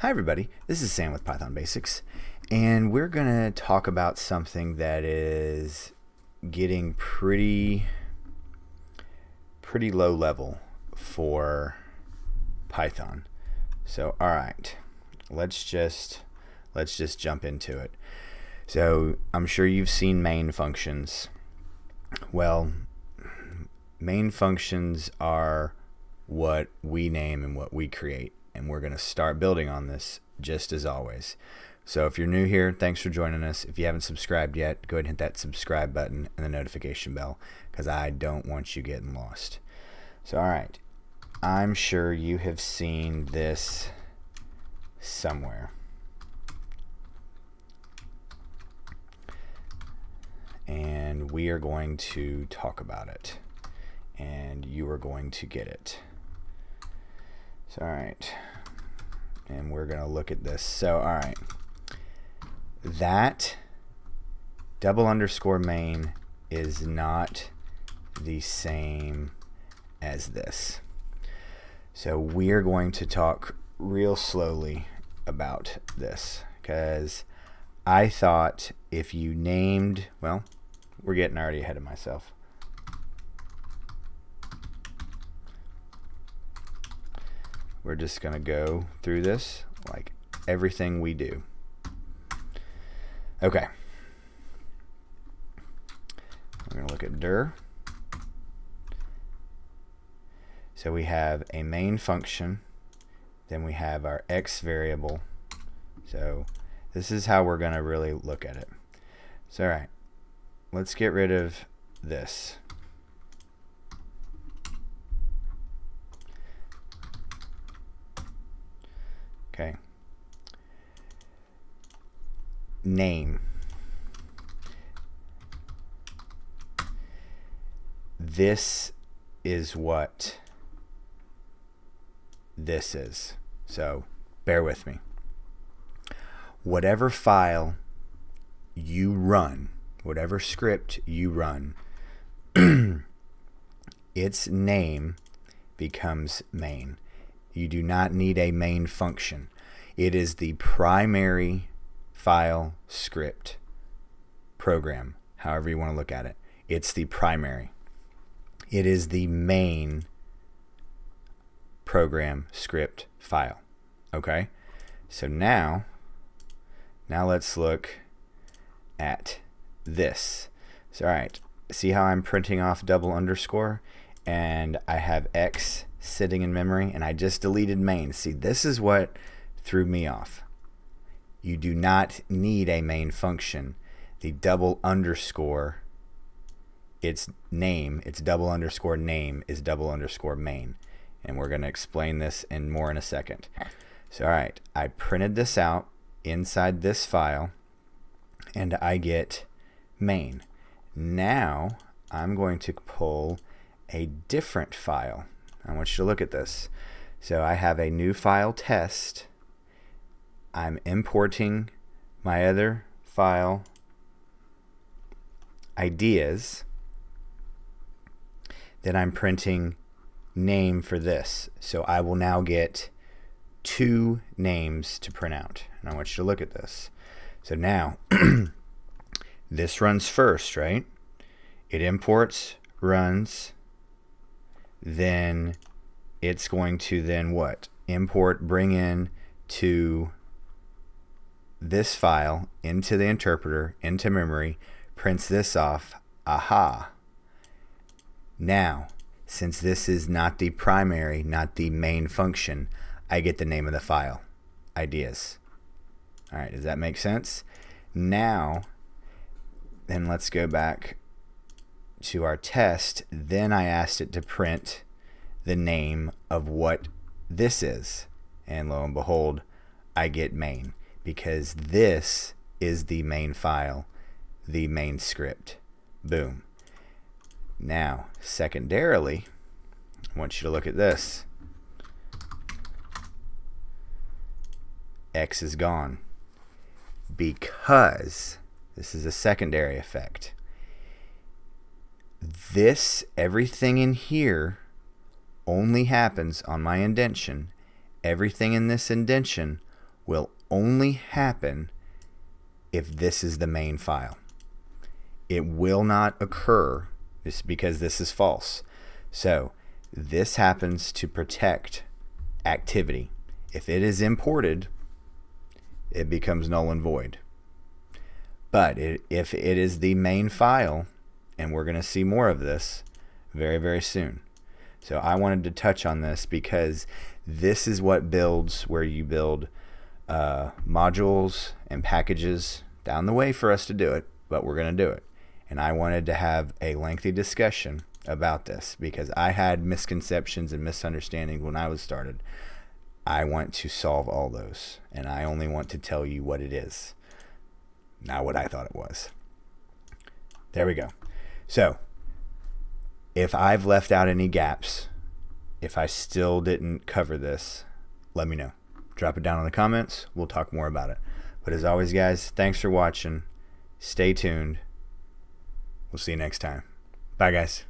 Hi everybody, this is Sam with Python Basics, and we're going to talk about something that is getting pretty pretty low level for Python. So, all right. Let's just let's just jump into it. So, I'm sure you've seen main functions. Well, main functions are what we name and what we create and we're going to start building on this just as always. So if you're new here, thanks for joining us. If you haven't subscribed yet, go ahead and hit that subscribe button and the notification bell because I don't want you getting lost. So, all right, I'm sure you have seen this somewhere. And we are going to talk about it. And you are going to get it. So, all right. And we're going to look at this. So, all right. That double underscore main is not the same as this. So we're going to talk real slowly about this because I thought if you named, well, we're getting already ahead of myself. We're just going to go through this like everything we do. Okay. We're going to look at dir. So we have a main function, then we have our x variable. So this is how we're going to really look at it. So all right, let's get rid of this. Okay. Name. This is what this is. So bear with me. Whatever file you run, whatever script you run, its name becomes main. You do not need a main function. It is the primary file script program, however you want to look at it. It's the primary. It is the main program script file. Okay? So now, now let's look at this. So, all right, see how I'm printing off double underscore and I have X sitting in memory and I just deleted main. See, this is what threw me off. You do not need a main function. The double underscore, its name, its double underscore name is double underscore main. And we're going to explain this in more in a second. So, all right, I printed this out inside this file and I get main. Now I'm going to pull a different file. I want you to look at this. So I have a new file test. I'm importing my other file ideas. Then I'm printing name for this. So I will now get two names to print out. And I want you to look at this. So now this runs first, right? It imports, runs, then it's going to then what? Import, bring in to this file into the interpreter, into memory, prints this off. Aha. Now, since this is not the primary, not the main function, I get the name of the file. Ideas. All right, does that make sense? Now, then let's go back to our test, then I asked it to print the name of what this is. And lo and behold, I get main because this is the main file, the main script. Boom. Now, secondarily, I want you to look at this. X is gone because this is a secondary effect this, everything in here only happens on my indentation. Everything in this indentation will only happen if this is the main file. It will not occur just because this is false. So this happens to protect activity. If it is imported, it becomes null and void. But it, if it is the main file, and we're going to see more of this very, very soon. So I wanted to touch on this because this is what builds where you build uh, modules and packages down the way for us to do it, but we're going to do it. And I wanted to have a lengthy discussion about this because I had misconceptions and misunderstandings when I was started. I want to solve all those, and I only want to tell you what it is, not what I thought it was. There we go. So, if I've left out any gaps, if I still didn't cover this, let me know. Drop it down in the comments. We'll talk more about it. But as always, guys, thanks for watching. Stay tuned. We'll see you next time. Bye, guys.